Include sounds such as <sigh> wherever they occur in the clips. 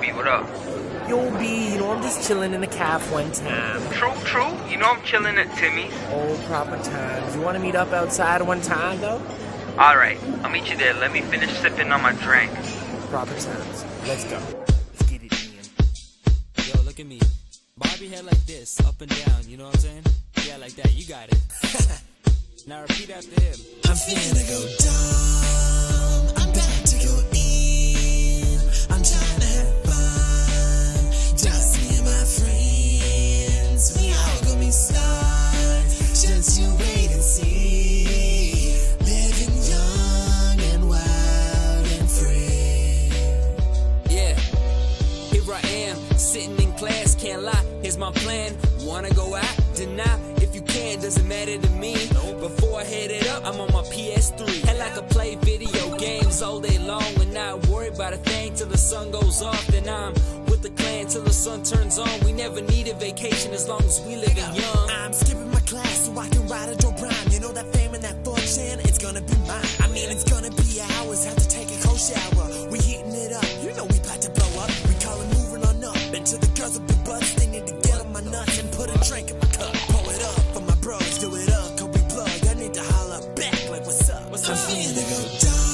B, what up? Yo, B, you know, I'm just chilling in the calf one time. True, true. You know I'm chilling at Timmy's. Old proper times. You want to meet up outside one time, though? Alright, I'll meet you there. Let me finish sipping on my drink. Proper times. Let's go. Let's get it in. Yo, look at me. Bobby head like this, up and down, you know what I'm saying? Yeah, like that, you got it. <laughs> now repeat after him. I'm finna go dumb. Sitting in class, can't lie. Here's my plan. Wanna go out? Deny. If you can, doesn't matter to me. Before I head it up, I'm on my PS3. And I I play video games all day long and not worry about a thing till the sun goes off. Then I'm with the clan till the sun turns on. We never need a vacation as long as we living young. I'm skipping my class so I can ride a Joe Prime. You know that fame and that fortune, it's gonna be mine. I mean, it's gonna be need to get on my nuts and put a drink in my cup. Pour it up for my bros. Do it up, cause we plug. I need to holler back like, what's up? What's up? I'm finna go dumb.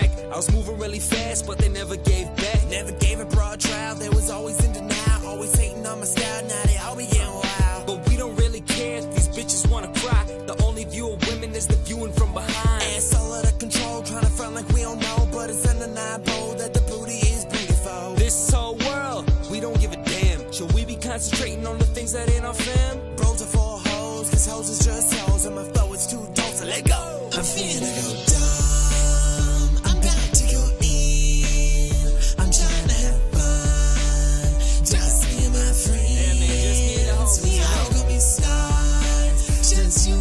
Track. I was moving really fast, but they never gave back. Never gave a broad trial, they was always in denial. Always hating on my style, now they all be getting wild. But we don't really care if these bitches wanna cry. The only view of women is the viewing from behind. Ass all out of control, trying to front like we don't know. But it's undeniable that the booty is beautiful. This whole world, we don't give a damn. Should we be concentrating on the things that ain't our fam? Bros are for hoes, cause hoes is just hoes, and my flow is too dope, so let go. I'm finna go dumb.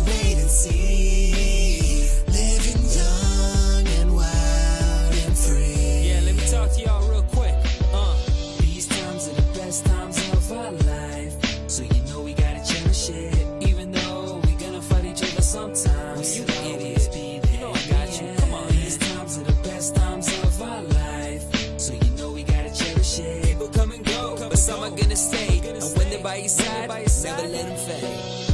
Wait and see. Living young and wild and free. Yeah, let me talk to y'all real quick. Uh, these times are the best times of our life. So you know we gotta cherish it. Even though we gonna fight each other sometimes. You idiots be there. You know I got you. Come on. These times are the best times of our life. So you know we gotta cherish it. People come and go, but some are gonna stay. And when they're by your side, never let them fade.